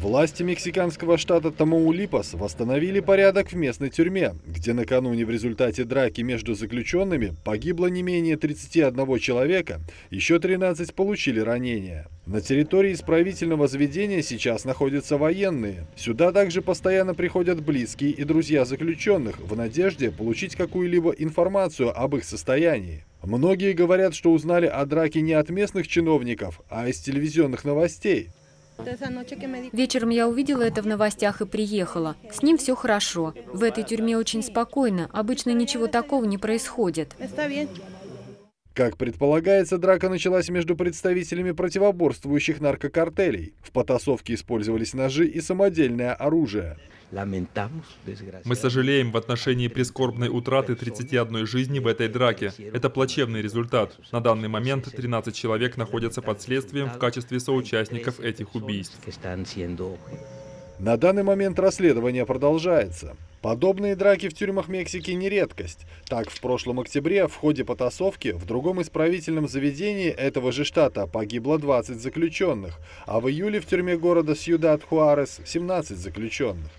Власти мексиканского штата Тамаулипас восстановили порядок в местной тюрьме, где накануне в результате драки между заключенными погибло не менее 31 человека, еще 13 получили ранения. На территории исправительного заведения сейчас находятся военные. Сюда также постоянно приходят близкие и друзья заключенных в надежде получить какую-либо информацию об их состоянии. Многие говорят, что узнали о драке не от местных чиновников, а из телевизионных новостей. Вечером я увидела это в новостях и приехала. С ним все хорошо. В этой тюрьме очень спокойно. Обычно ничего такого не происходит. Как предполагается, драка началась между представителями противоборствующих наркокартелей. В потасовке использовались ножи и самодельное оружие. Мы сожалеем в отношении прискорбной утраты 31 жизни в этой драке. Это плачевный результат. На данный момент 13 человек находятся под следствием в качестве соучастников этих убийств. На данный момент расследование продолжается. Подобные драки в тюрьмах Мексики не редкость. Так, в прошлом октябре в ходе потасовки в другом исправительном заведении этого же штата погибло 20 заключенных, а в июле в тюрьме города Сьюдад-Хуарес 17 заключенных.